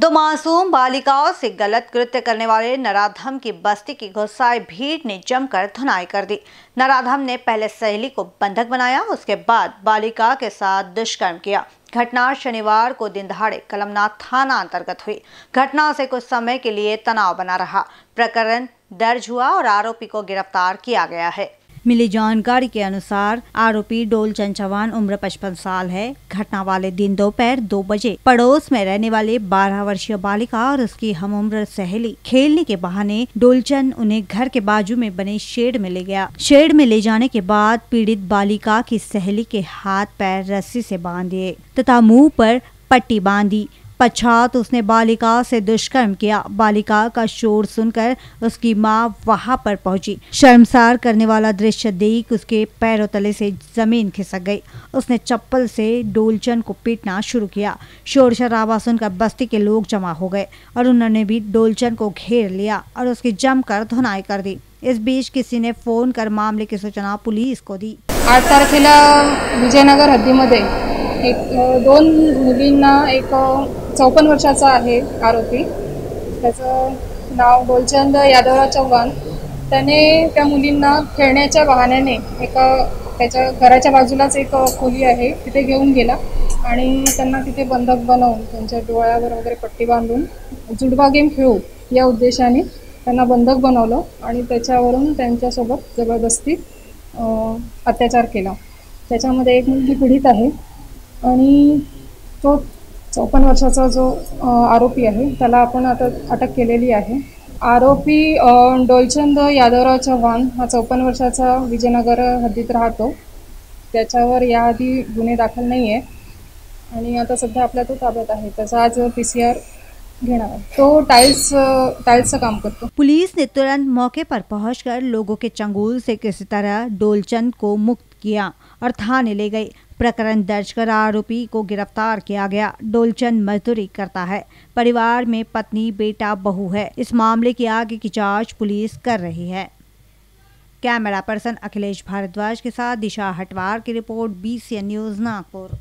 दो मासूम बालिकाओं से गलत कृत्य करने वाले नराधम की बस्ती की गुस्साए भीड़ ने जमकर धुनाई कर दी। नराधम ने पहले सहेली को बंधक बनाया, उसके बाद बालिका के साथ दुष्कर्म किया। घटना शनिवार को दिन दहाड़े कलमनाथ थाना अंतर्गत हुई। घटना से कुछ समय के लिए तनाव बना रहा। प्रकरण दर्ज हुआ और आरोपी को गिरफ़्तार किया गया है। मिली जानकारी के अनुसार, आरोपी डोलचंद चौहान उम्र पचपन साल है। घटना वाले दिन दोपहर दो दो बजे पड़ोस में रहने वाले 12 वर्षीय बालिका और उसकी हम उम्र सहेली खेलने के बहाने डोलचंद उन्हें घर के बाजू में बने शेड में ले गया। शेड में ले जाने के बाद पीड़ित बालिका की सहेली के हाथ पैर रस्सी से बाँध दिए तथा मुँह पर पट्टी बांधी। पश्चात उसने बालिका से दुष्कर्म किया। बालिका का शोर सुनकर उसकी माँ वहाँ पर पहुँची। शर्मसार करने वाला दृश्य देख उसके पैरों तले से ज़मीन खिसक गई। उसने चप्पल से डोलचन को पीटना शुरू किया। शोर शराबा सुनकर बस्ती के लोग जमा हो गए और उन्होंने भी डोलचन को घेर लिया और उसकी जमकर धुनाई कर दी। इस बीच किसी ने फ़ोन कर मामले की सूचना पुलिस को दी। आठ तारखेला विजयनगर हद्दीमध्ये एक दोन मुलींना एक चौपन्न वर्षाचा आहे आरोपी. त्याचं नाव गोलचंद यादवराव चव्हाण. त्याने त्या मुलींना खेळण्याच्या बहाण्याने एका त्याच्या घराच्या बाजूलाच एक खोली आहे तिथे घेऊन गेला आणि त्यांना तिथे बंधक बनवून त्यांच्या डोळ्यावर वगैरे पट्टी बांधून जुडवा गेम खेळू या उद्देशाने त्यांना बंधक बनवलं आणि त्याच्यावरून त्यांच्यासोबत जबरदस्ती अत्याचार केला. त्याच्यामध्ये एक मुलगी पीडित आहे आणि तो चौपन्न वर्षाचा जो आरोपी आहे त्याला आपण आता अटक केलेली आहे. आरोपी डोलचंद यादवराव चव्हाण हा चौपन्न वर्षाचा विजयनगर हद्दीत राहतो. त्याच्यावर याआधी गुन्हे दाखल नाही आहे आणि आता सध्या आपल्या तो ताब्यात आहे. त्याचा आज पी सी आर तो टाइल्स टाइल्स का काम करतो पुलिस ने तुरंत मौके पर पहुंचकर लोगों के चंगुल से किसी तरह डोलचंद को मुक्त किया और थाने ले गए। प्रकरण दर्ज कर आरोपी को गिरफ़्तार किया गया। डोलचंद मजदूरी करता है। परिवार में पत्नी, बेटा, बहू है। इस मामले की आगे की जाँच पुलिस कर रही है। कैमरा पर्सन अखिलेश भारद्वाज के साथ दिशा हटवार की रिपोर्ट बी न्यूज़ नागपुर।